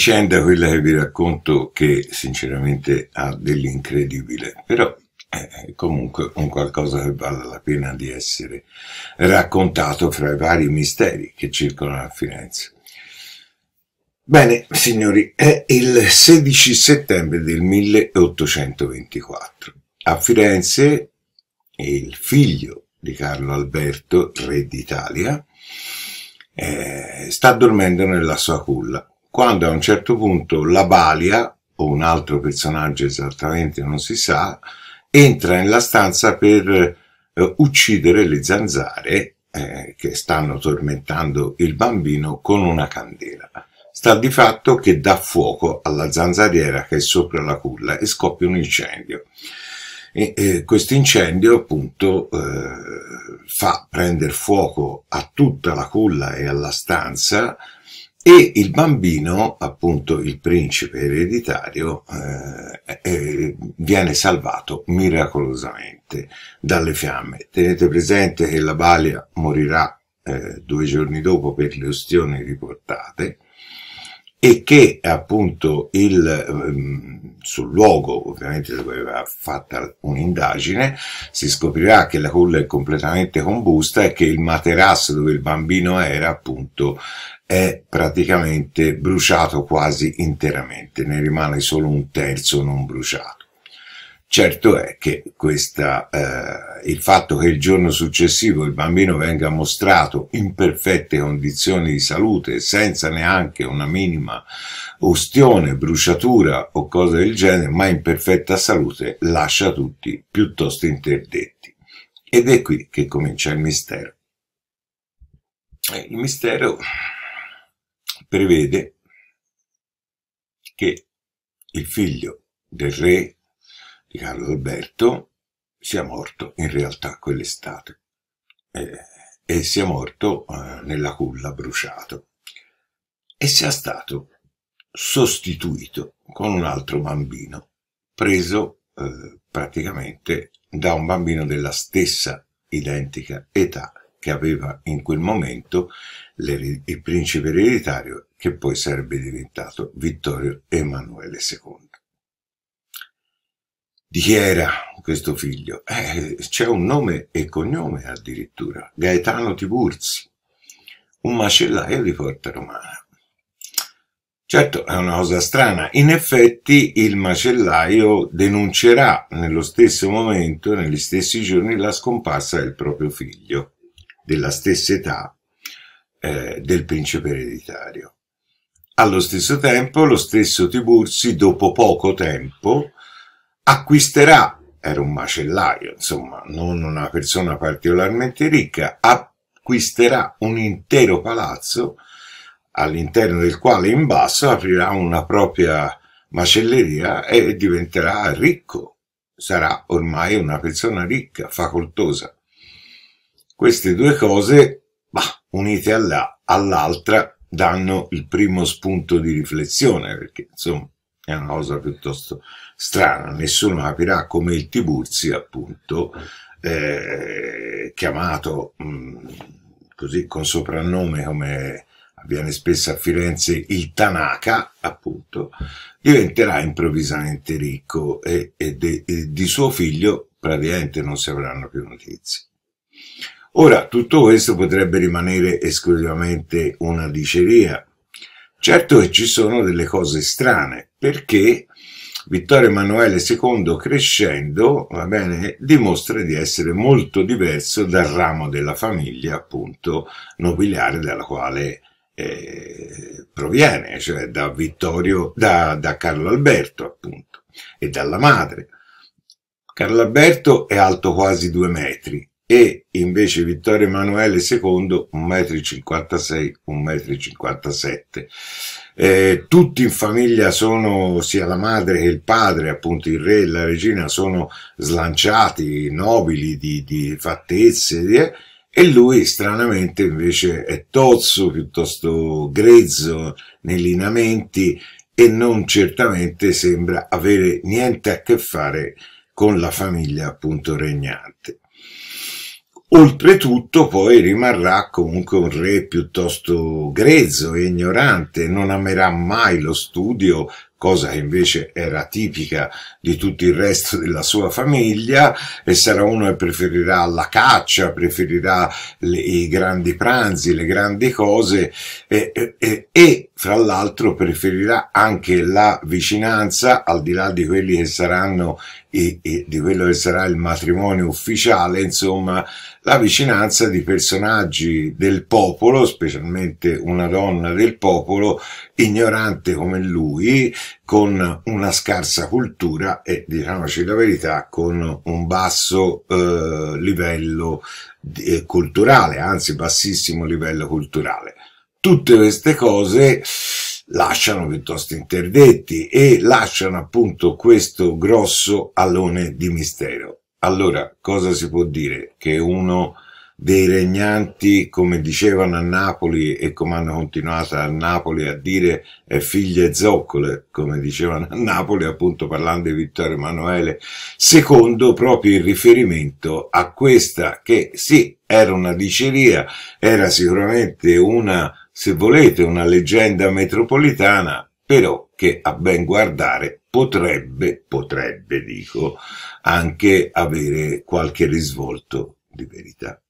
vicenda quella che vi racconto che sinceramente ha dell'incredibile, però è comunque un qualcosa che vale la pena di essere raccontato fra i vari misteri che circolano a Firenze. Bene, signori, è il 16 settembre del 1824. A Firenze il figlio di Carlo Alberto, re d'Italia, eh, sta dormendo nella sua culla, quando a un certo punto la Balia, o un altro personaggio esattamente non si sa, entra nella stanza per eh, uccidere le zanzare eh, che stanno tormentando il bambino con una candela. Sta di fatto che dà fuoco alla zanzariera che è sopra la culla e scoppia un incendio. E, e questo incendio appunto eh, fa prendere fuoco a tutta la culla e alla stanza e il bambino, appunto il principe ereditario, eh, eh, viene salvato miracolosamente dalle fiamme. Tenete presente che la Balia morirà eh, due giorni dopo per le ustioni riportate e che appunto il, ehm, sul luogo ovviamente dove aveva fatta un'indagine si scoprirà che la culla è completamente combusta e che il materasso dove il bambino era appunto è praticamente bruciato quasi interamente, ne rimane solo un terzo non bruciato. Certo è che questa, eh, il fatto che il giorno successivo il bambino venga mostrato in perfette condizioni di salute, senza neanche una minima ustione, bruciatura o cose del genere, ma in perfetta salute, lascia tutti piuttosto interdetti. Ed è qui che comincia il mistero. Il mistero prevede che il figlio del re di Carlo Alberto sia morto in realtà quell'estate eh, e sia morto eh, nella culla bruciato e sia stato sostituito con un altro bambino preso eh, praticamente da un bambino della stessa identica età che aveva in quel momento il principe ereditario che poi sarebbe diventato Vittorio Emanuele II. Di chi era questo figlio? Eh, c'è un nome e cognome addirittura, Gaetano Tiburzi, un macellaio di Porta Romana. Certo, è una cosa strana. In effetti il macellaio denuncerà nello stesso momento, negli stessi giorni, la scomparsa del proprio figlio, della stessa età eh, del principe ereditario. Allo stesso tempo, lo stesso Tiburzi, dopo poco tempo, acquisterà, era un macellaio, insomma, non una persona particolarmente ricca, acquisterà un intero palazzo all'interno del quale in basso aprirà una propria macelleria e diventerà ricco. Sarà ormai una persona ricca, facoltosa. Queste due cose, bah, unite all'altra, danno il primo spunto di riflessione, perché insomma è una cosa piuttosto strana, nessuno capirà come il Tiburzi, appunto, eh, chiamato mh, mm, così con soprannome come avviene spesso a Firenze il Tanaka, appunto, diventerà improvvisamente ricco e, e, de, e di suo figlio praticamente non si avranno più notizie. Ora, tutto questo potrebbe rimanere esclusivamente una diceria, Certo che ci sono delle cose strane, perché Vittorio Emanuele II crescendo, va bene, dimostra di essere molto diverso dal ramo della famiglia, appunto, nobiliare dalla quale eh, proviene, cioè da Vittorio, da, da Carlo Alberto, appunto, e dalla madre. Carlo Alberto è alto quasi due metri, e invece Vittorio Emanuele II 1,56 m, 1,57 m. Eh, tutti in famiglia sono, sia la madre che il padre, appunto il re e la regina, sono slanciati, nobili di, di fattezze, di, eh, e lui stranamente invece è tozzo, piuttosto grezzo nei lineamenti e non certamente sembra avere niente a che fare con la famiglia appunto regnante. Oltretutto poi rimarrà comunque un re piuttosto grezzo e ignorante, non amerà mai lo studio, cosa che invece era tipica di tutto il resto della sua famiglia, e sarà uno che preferirà la caccia, preferirà le, i grandi pranzi, le grandi cose, e, e, e fra l'altro preferirà anche la vicinanza, al di là di quelli che saranno e, e di quello che sarà il matrimonio ufficiale, insomma, la vicinanza di personaggi del popolo, specialmente una donna del popolo, ignorante come lui, con una scarsa cultura e, diciamoci la verità, con un basso eh, livello eh, culturale, anzi bassissimo livello culturale. Tutte queste cose lasciano piuttosto interdetti e lasciano appunto questo grosso alone di mistero. Allora, cosa si può dire? Che uno dei regnanti, come dicevano a Napoli e come hanno continuato a Napoli a dire, è figlie zoccole, come dicevano a Napoli, appunto parlando di Vittorio Emanuele II, proprio in riferimento a questa che sì, era una diceria, era sicuramente una se volete una leggenda metropolitana, però che a ben guardare potrebbe, potrebbe dico, anche avere qualche risvolto di verità.